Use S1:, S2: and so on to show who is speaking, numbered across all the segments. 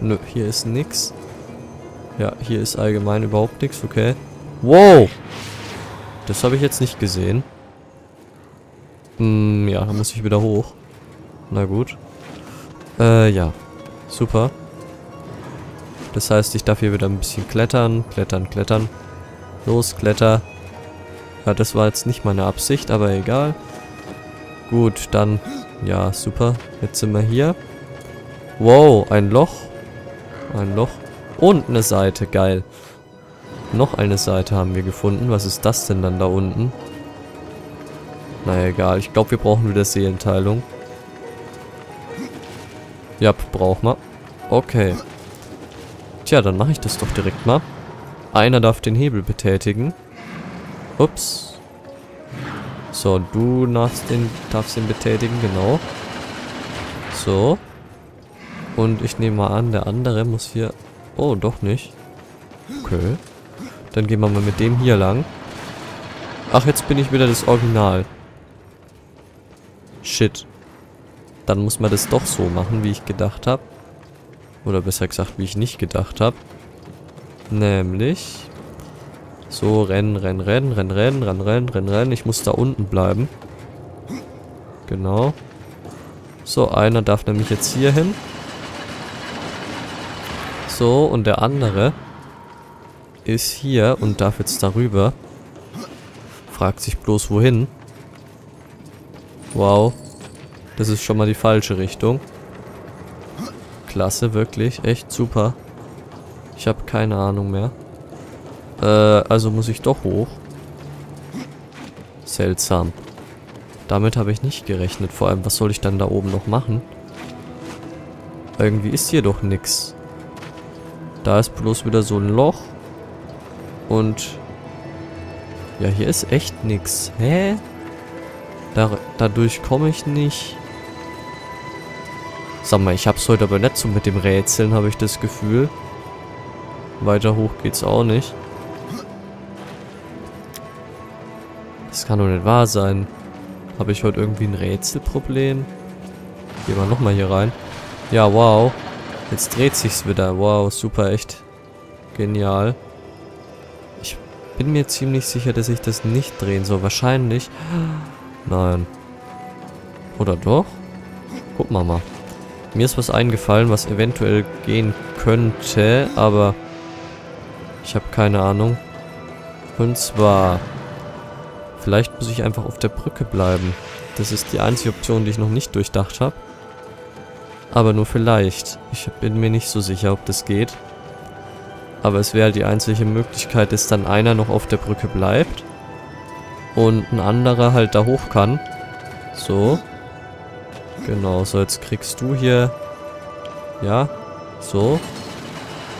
S1: Nö, hier ist nix. Ja, hier ist allgemein überhaupt nichts, okay. Wow! Das habe ich jetzt nicht gesehen. Hm, ja, da muss ich wieder hoch. Na gut. Äh, ja. Super. Das heißt, ich darf hier wieder ein bisschen klettern, klettern, klettern. Los, kletter. Ja, das war jetzt nicht meine Absicht, aber egal. Gut, dann... Ja, super. Jetzt sind wir hier. Wow, ein Loch. Ein Loch. Und eine Seite, geil. Noch eine Seite haben wir gefunden. Was ist das denn dann da unten? Na egal, ich glaube, wir brauchen wieder Seelenteilung. Ja, brauchen wir. Okay. Tja, dann mache ich das doch direkt mal. Einer darf den Hebel betätigen. Ups. So, du darfst den, darfst den betätigen, genau. So. Und ich nehme mal an, der andere muss hier... Oh, doch nicht. Okay. Dann gehen wir mal mit dem hier lang. Ach, jetzt bin ich wieder das Original. Shit. Dann muss man das doch so machen, wie ich gedacht habe. Oder besser gesagt, wie ich nicht gedacht habe. Nämlich... So, rennen, rennen, rennen, rennen, rennen, rennen, rennen, rennen, rennen. Ich muss da unten bleiben. Genau. So, einer darf nämlich jetzt hier hin. So, und der andere ist hier und darf jetzt darüber. Fragt sich bloß wohin. Wow. Das ist schon mal die falsche Richtung. Klasse, wirklich. Echt super. Ich habe keine Ahnung mehr. Äh, also muss ich doch hoch. Seltsam. Damit habe ich nicht gerechnet. Vor allem, was soll ich dann da oben noch machen? Irgendwie ist hier doch nix. Da ist bloß wieder so ein Loch. Und... Ja, hier ist echt nix. Hä? Da, dadurch komme ich nicht. Sag mal, ich hab's heute aber nicht so mit dem Rätseln, habe ich das Gefühl. Weiter hoch geht's auch nicht. Das kann doch nicht wahr sein. Habe ich heute irgendwie ein Rätselproblem? Gehen wir nochmal hier rein. Ja, wow. Jetzt dreht sich's wieder. Wow, super, echt. Genial. Ich bin mir ziemlich sicher, dass ich das nicht drehen soll. Wahrscheinlich. Nein. Oder doch? Gucken wir mal. Mir ist was eingefallen, was eventuell gehen könnte, aber ich habe keine Ahnung. Und zwar, vielleicht muss ich einfach auf der Brücke bleiben. Das ist die einzige Option, die ich noch nicht durchdacht habe. Aber nur vielleicht. Ich bin mir nicht so sicher, ob das geht. Aber es wäre die einzige Möglichkeit, dass dann einer noch auf der Brücke bleibt und ein anderer halt da hoch kann. So. Genau, so jetzt kriegst du hier... Ja, so.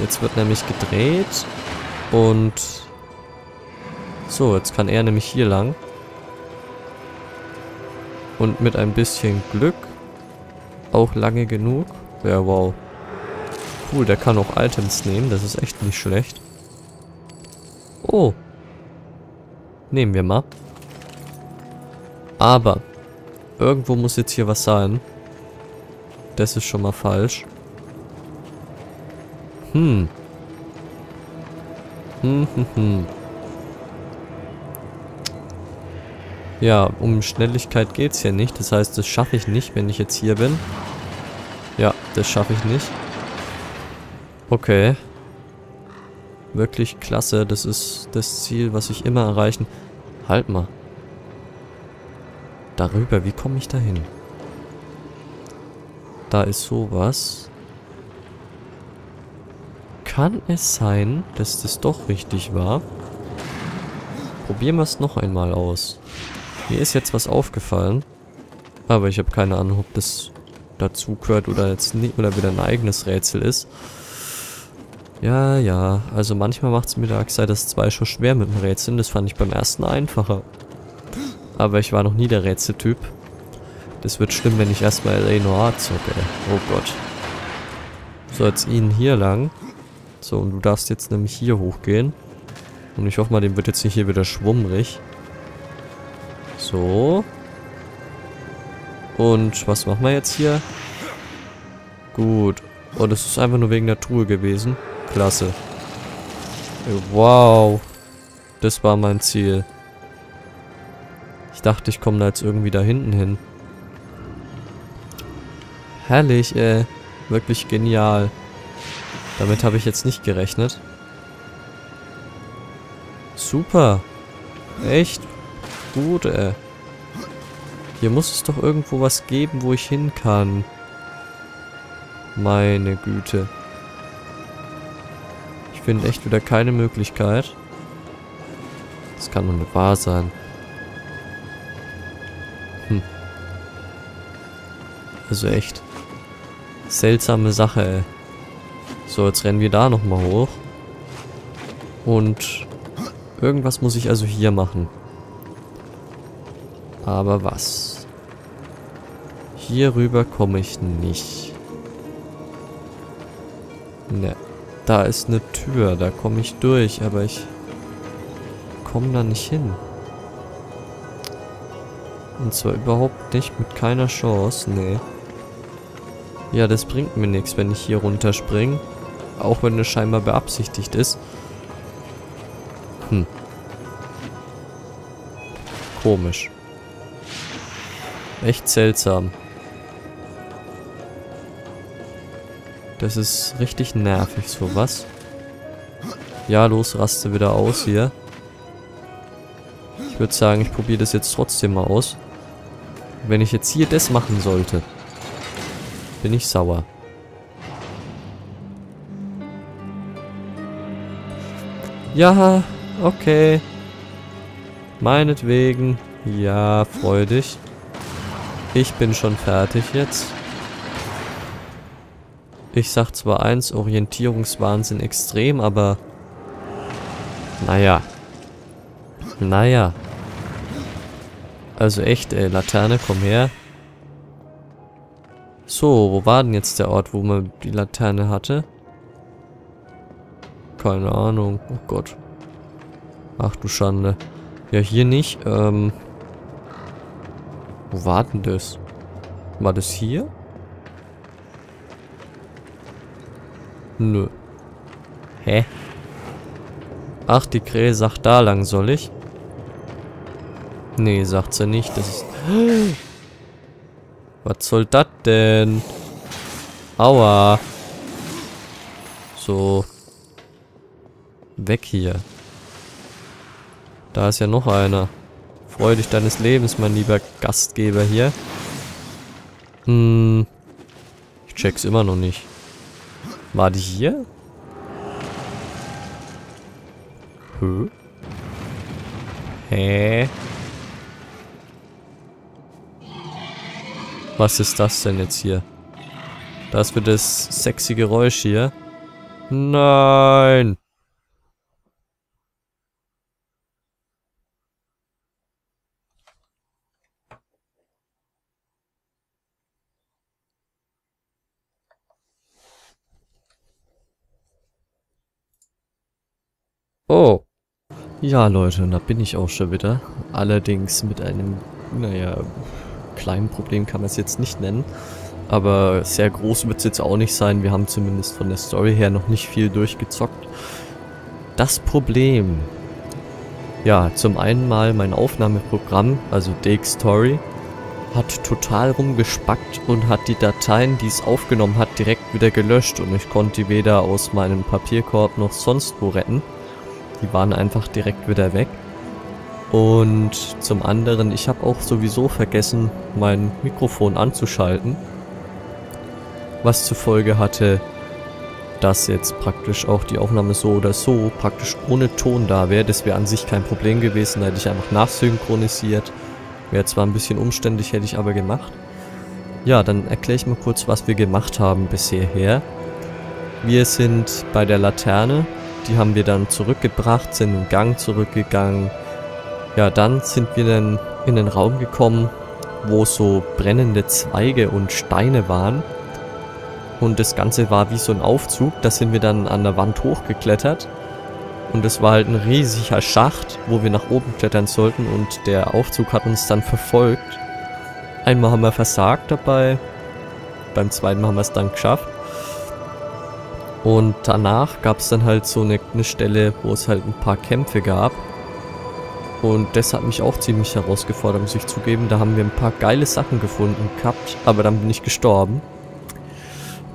S1: Jetzt wird nämlich gedreht. Und... So, jetzt kann er nämlich hier lang. Und mit ein bisschen Glück auch lange genug. Ja, wow. Cool, der kann auch Items nehmen. Das ist echt nicht schlecht. Oh. Nehmen wir mal. Aber, irgendwo muss jetzt hier was sein. Das ist schon mal falsch. Hm. Hm, hm, hm. Ja, um Schnelligkeit geht es hier nicht. Das heißt, das schaffe ich nicht, wenn ich jetzt hier bin. Ja, das schaffe ich nicht. Okay. Wirklich klasse. Das ist das Ziel, was ich immer erreichen... Halt mal. Darüber, wie komme ich da hin? Da ist sowas. Kann es sein, dass das doch richtig war? Probieren wir es noch einmal aus. Mir ist jetzt was aufgefallen. Aber ich habe keine Ahnung, ob das dazu gehört oder jetzt nicht oder wieder ein eigenes Rätsel ist. Ja, ja. Also manchmal macht es mir der Darksiders 2 schon schwer mit dem Rätseln. Das fand ich beim ersten einfacher. Aber ich war noch nie der Rätseltyp. Das wird schlimm, wenn ich erstmal L.A. Noir zocke. Oh Gott. So, jetzt ihn hier lang. So, und du darfst jetzt nämlich hier hochgehen. Und ich hoffe mal, dem wird jetzt nicht hier wieder schwummrig. So. Und was machen wir jetzt hier? Gut. Oh, das ist einfach nur wegen der Truhe gewesen. Klasse. Wow. Das war mein Ziel. Ich dachte, ich komme da jetzt irgendwie da hinten hin. Herrlich, ey. Wirklich genial. Damit habe ich jetzt nicht gerechnet. Super. Echt gut, ey. Hier muss es doch irgendwo was geben, wo ich hin kann. Meine Güte. Ich finde echt wieder keine Möglichkeit. Das kann doch nicht wahr sein. Hm. Also echt. Seltsame Sache, ey. So, jetzt rennen wir da nochmal hoch. Und irgendwas muss ich also hier machen. Aber was? Hier rüber komme ich nicht. Ne. Da ist eine Tür, da komme ich durch, aber ich komme da nicht hin. Und zwar überhaupt nicht, mit keiner Chance, nee. Ja, das bringt mir nichts, wenn ich hier runterspringe. Auch wenn es scheinbar beabsichtigt ist. Hm. Komisch. Echt seltsam. Das ist richtig nervig, sowas. Ja, los, raste wieder aus hier. Ich würde sagen, ich probiere das jetzt trotzdem mal aus. Wenn ich jetzt hier das machen sollte, bin ich sauer. Ja, okay. Meinetwegen. Ja, freu dich. Ich bin schon fertig jetzt. Ich sag zwar eins, Orientierungswahnsinn extrem, aber... Naja. Naja. Also echt, ey, Laterne, komm her. So, wo war denn jetzt der Ort, wo man die Laterne hatte? Keine Ahnung. Oh Gott. Ach du Schande. Ja, hier nicht. Ähm. Wo war denn das? War das hier? Nö. Hä? Ach, die Krähe sagt, da lang soll ich? Nee, sagt sie nicht. Das ist... Was soll das denn? Aua. So. Weg hier. Da ist ja noch einer. Freu dich deines Lebens, mein lieber Gastgeber hier. Hm. Ich check's immer noch nicht. War die hier? Hä? Hä? Was ist das denn jetzt hier? Das für das sexy Geräusch hier. Nein! Oh. Ja, Leute, da bin ich auch schon wieder. Allerdings mit einem, naja, kleinen Problem kann man es jetzt nicht nennen. Aber sehr groß wird es jetzt auch nicht sein. Wir haben zumindest von der Story her noch nicht viel durchgezockt. Das Problem. Ja, zum einen mal mein Aufnahmeprogramm, also Dake Story, hat total rumgespackt und hat die Dateien, die es aufgenommen hat, direkt wieder gelöscht. Und ich konnte die weder aus meinem Papierkorb noch sonst wo retten. Die waren einfach direkt wieder weg. Und zum anderen, ich habe auch sowieso vergessen, mein Mikrofon anzuschalten. Was zur Folge hatte, dass jetzt praktisch auch die Aufnahme so oder so praktisch ohne Ton da wäre. Das wäre an sich kein Problem gewesen, da hätte ich einfach nachsynchronisiert. Wäre zwar ein bisschen umständlich, hätte ich aber gemacht. Ja, dann erkläre ich mal kurz, was wir gemacht haben bisher. Wir sind bei der Laterne die haben wir dann zurückgebracht, sind im Gang zurückgegangen. Ja, dann sind wir dann in den Raum gekommen, wo so brennende Zweige und Steine waren. Und das Ganze war wie so ein Aufzug. Da sind wir dann an der Wand hochgeklettert. Und es war halt ein riesiger Schacht, wo wir nach oben klettern sollten. Und der Aufzug hat uns dann verfolgt. Einmal haben wir versagt dabei. Beim zweiten Mal haben wir es dann geschafft. Und danach gab es dann halt so eine, eine Stelle, wo es halt ein paar Kämpfe gab. Und das hat mich auch ziemlich herausgefordert, muss ich zugeben. Da haben wir ein paar geile Sachen gefunden gehabt, aber dann bin ich gestorben.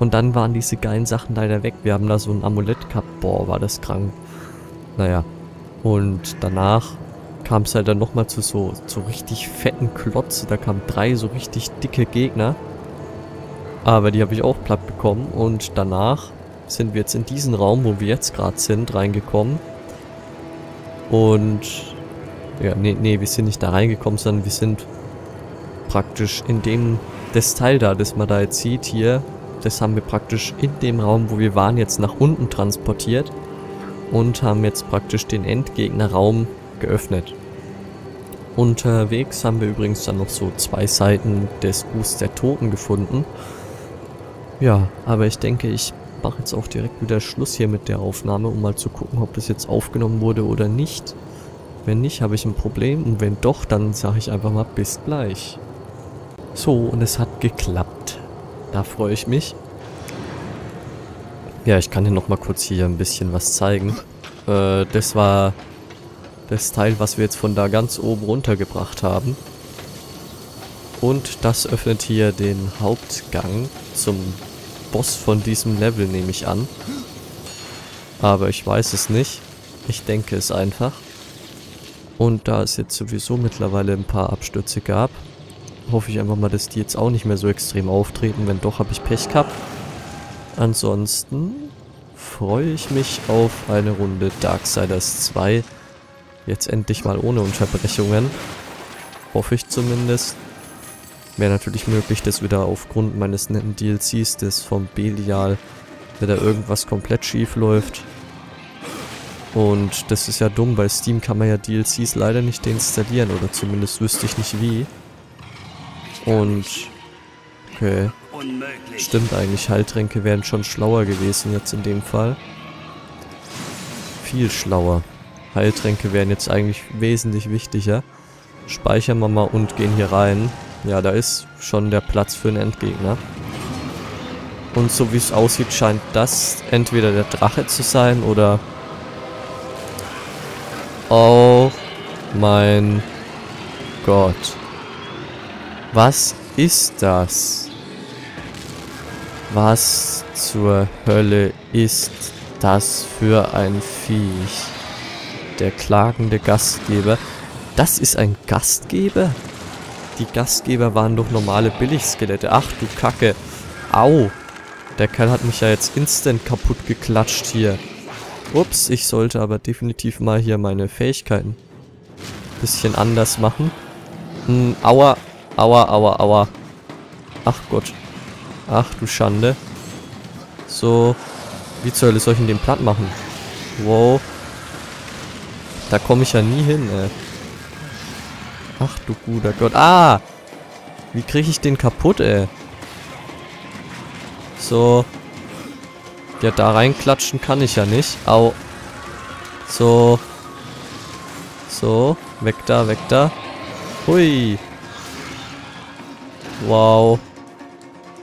S1: Und dann waren diese geilen Sachen leider weg. Wir haben da so ein Amulett gehabt. Boah, war das krank. Naja. Und danach kam es halt dann nochmal zu so, so richtig fetten Klotz. Da kamen drei so richtig dicke Gegner. Aber die habe ich auch platt bekommen. Und danach sind wir jetzt in diesen Raum, wo wir jetzt gerade sind, reingekommen. Und ja, nee, nee, wir sind nicht da reingekommen, sondern wir sind praktisch in dem, das Teil da, das man da jetzt sieht hier, das haben wir praktisch in dem Raum, wo wir waren, jetzt nach unten transportiert und haben jetzt praktisch den Endgegnerraum geöffnet. Unterwegs haben wir übrigens dann noch so zwei Seiten des Buchs der Toten gefunden. Ja, aber ich denke, ich mache jetzt auch direkt wieder Schluss hier mit der Aufnahme, um mal zu gucken, ob das jetzt aufgenommen wurde oder nicht. Wenn nicht, habe ich ein Problem und wenn doch, dann sage ich einfach mal bis gleich. So, und es hat geklappt. Da freue ich mich. Ja, ich kann hier nochmal kurz hier ein bisschen was zeigen. Äh, das war das Teil, was wir jetzt von da ganz oben runtergebracht haben. Und das öffnet hier den Hauptgang zum Boss von diesem Level, nehme ich an. Aber ich weiß es nicht. Ich denke es einfach. Und da es jetzt sowieso mittlerweile ein paar Abstürze gab, hoffe ich einfach mal, dass die jetzt auch nicht mehr so extrem auftreten. Wenn doch, habe ich Pech gehabt. Ansonsten freue ich mich auf eine Runde Darksiders 2. Jetzt endlich mal ohne Unterbrechungen. Hoffe ich zumindest. Wäre natürlich möglich, dass wieder aufgrund meines netten DLCs des vom Belial, wenn da irgendwas komplett schief läuft, und das ist ja dumm, bei Steam kann man ja DLCs leider nicht deinstallieren oder zumindest wüsste ich nicht wie. Und okay. Stimmt eigentlich, Heiltränke wären schon schlauer gewesen jetzt in dem Fall. Viel schlauer. Heiltränke wären jetzt eigentlich wesentlich wichtiger. Speichern wir mal und gehen hier rein. Ja, da ist schon der Platz für einen Endgegner. Und so wie es aussieht, scheint das entweder der Drache zu sein oder Oh mein Gott. Was ist das? Was zur Hölle ist das für ein Viech? Der klagende Gastgeber. Das ist ein Gastgeber? Die Gastgeber waren doch normale Billigskelette. Ach du Kacke. Au. Der Kerl hat mich ja jetzt instant kaputt geklatscht hier. Ups, ich sollte aber definitiv mal hier meine Fähigkeiten bisschen anders machen. Hm, aua, aua, aua, aua. Ach Gott. Ach du Schande. So. Wie zur Hölle soll ich ihn den platt machen? Wow. Da komme ich ja nie hin, ey. Ach du guter Gott. Ah! Wie kriege ich den kaputt, ey? So. Ja, da reinklatschen kann ich ja nicht. Au. So. So. Weg da, weg da. Hui. Wow.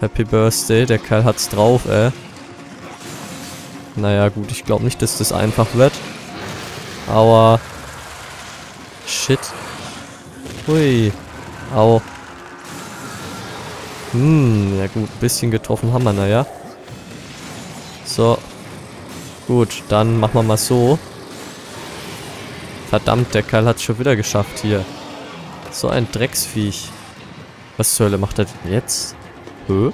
S1: Happy Birthday. Der Kerl hat's drauf, ey. Naja, gut. Ich glaube nicht, dass das einfach wird. Aua. Shit. Hui. Au. Hm, ja gut. Bisschen getroffen haben wir, naja. So. Gut, dann machen wir mal so. Verdammt, der Kerl hat es schon wieder geschafft hier. So ein Drecksviech. Was zur Hölle macht er denn jetzt? Hö?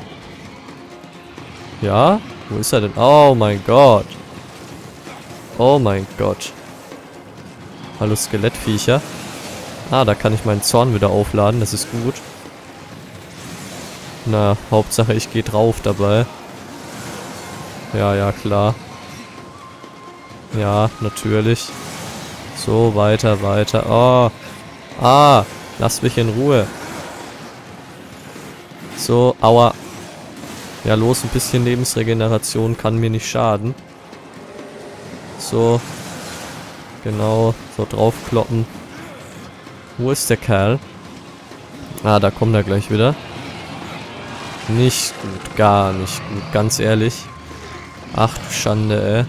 S1: Ja? Wo ist er denn? Oh mein Gott. Oh mein Gott. Hallo Skelettviecher. Ah, da kann ich meinen Zorn wieder aufladen. Das ist gut. Na, Hauptsache ich gehe drauf dabei. Ja, ja, klar. Ja, natürlich. So, weiter, weiter. Oh. Ah, lasst mich in Ruhe. So, aua. Ja, los, ein bisschen Lebensregeneration kann mir nicht schaden. So. Genau, so draufkloppen. Wo ist der Kerl? Ah, da kommt er gleich wieder. Nicht gut, gar nicht gut, ganz ehrlich. Ach du Schande, ey.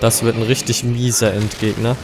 S1: Das wird ein richtig mieser Endgegner.